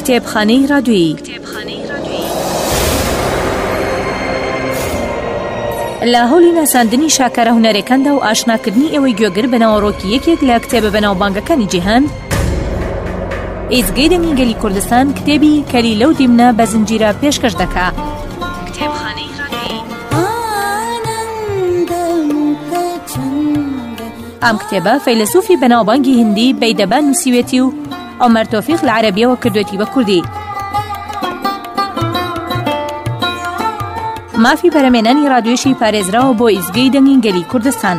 کتێبخانەی ڕادوێی لە هەولی ناساندنی شاکارە هونەرەکاندا و ئاشناکردنی ئێوەی گوێگر بە ناوەڕۆکی یەکێک لە کتێبە بەناوبانگەکانی جیهان ئیزگەی دەنگی گەلی کوردستان کتێبی کەری لەو دیمنە بە زنجیرە پێشکەش دەکا ئەم کتێبە فەیلەسوفی بەناوبانگی هندی بەیدەبان نووسیوێتی و عومەر تۆفیق لە عەرەبیەوە کردوێتی بە کوردی. مافی بەرەمێنانی رادوێشی پارێزراوە بۆ ئیزگەی دەنگین گەلی کوردستان.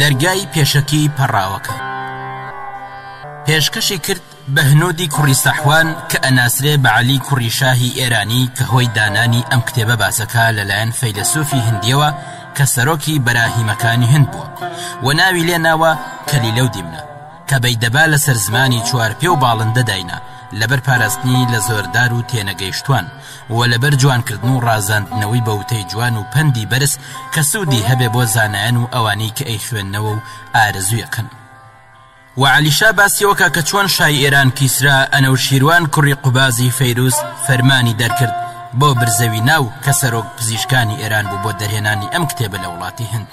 دەرگای پێشەکی پەڕاوەکە پێشکەشی کرد بە هنودی کوڕی سەحوان کە ئەناسرێ بە عەلی کوڕی شاهی ئێرانی کە هۆی دانانی ئەم کتێبە باسەکە لەلایەن فەیلەسوفی هندیەوە کە سەرۆکی بەراهیمەکانی هند بووە و ناوی لێ ناوە کەلیلە و دیمنە تەبەی دەبا لەسەر زمانی چوارپێ و باڵندە داینە لەبەر پاراستنی لە زۆردار و تێنەگەیشتوان و لەبەر جوانکردن و ڕازاندنەوەی بە وتەی جوان و پەندی بەرز کە سوودی هەبێ بۆ زانایان و ئەوانەی کە ئەیخوێننەوە و ئارەزوویەکەن و عەلیشا باسیەوەکا کە چۆن شای ئێران کیسرا ئەنەوشیروان کوڕی قوبازی فەیروز فەرمانی دەرکرد بۆ برزەوی ناو کە سەرۆک پزیشکانی ئێران بوو بۆ دەرهێنانی ئەم کتێبە لە وڵاتی هند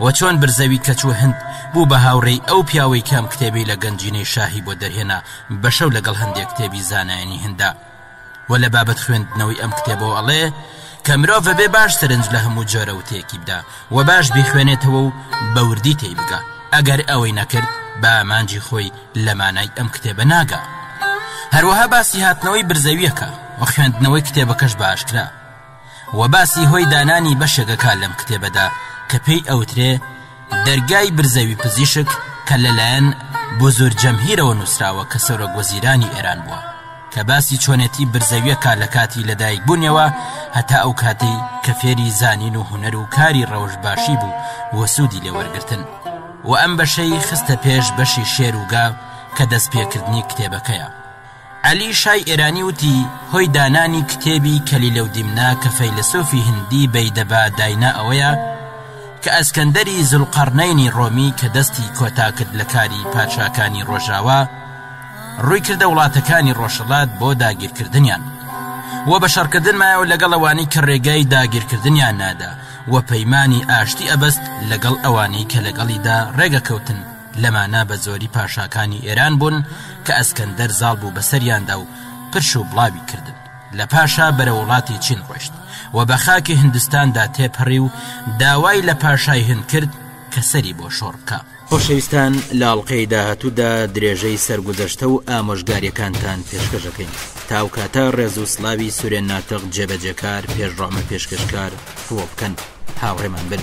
و چۆن برزەوی کە چوو هند بوو بە هاوڕێی ئەو پیاوەی کە ئەم کتێبەی لە گەنجینەی شاهی بۆ دەرهێنا بە شەو لەگەڵ هەندێک کتێبی زانایانی هنددا و لە بابەت خوێندنەوەی ئەم کتێبەوە ئەڵێ کە مرۆڤ بەبێ باش سەرنج لە هەموو جۆرە وتەیەکی بدا و باش بیخوێنێتەوە و بە وردی تێی بگا ئەگەر ئەوەی نەکرد بە ئامانجی خۆی لە مانای ئەم کتێبە ناگا هەروەها باسی هاتنەوەی برزەویەکە و خوێندنەوەی کتێبەکەش باشکرا و باسی هۆی دانانی بەشێگەکە لەم کتێبەدا کە پێی ئەوترێ دەرگای برزەوی پزیشک کە لەلایەن بوزور جەمهیرەوە نووسراوە کە سەرۆک وەزیرانی ئێران بووە کە باسی چۆنێتی برزەویەکە لە کاتی لەدایک بوونیەوە هەتا ئەو کاتی کە فێری زانین و هوەر و کاری ڕەوش باشی بوو وە سوودی لێوەرگتن و ئەم بەشەی خستە پێش بەشی شێر وگا کە دەستپێکردنی کتێبەکەیە عەلی شای ئێرانی وتی، هۆی دانانی کتێبی کەلیلە و دیمنە کە فەیلەسوفی هندی بەیدەبا داینا ئەوەیە کە ئەسکەندەری زولقەڕنەینی ڕۆمی کە دەستی کۆتا کرد لە کاری پادشاکانی ڕۆژاوا ڕووی کردە وڵاتەکانی ڕۆژهەڵات بۆ داگیرکردنیان و بە شەڕکردن مایەوە لەگەڵ ئەوانەی کە ڕێگای داگیرکردنیان نادا و پەیمانی ئاشتی ئەبەست لەگەڵ ئەوانەی کە لەگەڵیدا ڕێگە کەوتن لەمانە بە زۆری پاشاکانی ئێران بوون کە ئەسکەندەر زاڵ بوو بەسەریاندا و پرش و بڵاوی کردن لە پاشا بەرە وڵاتی چین ڕۆشت و بە خاکی هندستاندا تێپەڕی و داوای لە پاشای هند کرد کە سەری بۆ شۆڕ بکە خۆشەویستان لە ئەڵلقەی داهاتوودا درێژەی سەرگوزەشتە و ئامۆژگاریەکانتان پێشکەشەکەین تاو کاتە ڕێز و سلاوی سورێن ناتەق جێبەجێکار پێشڕامە پێشکەشکار فۆ بکەن هاوڕێمان بن.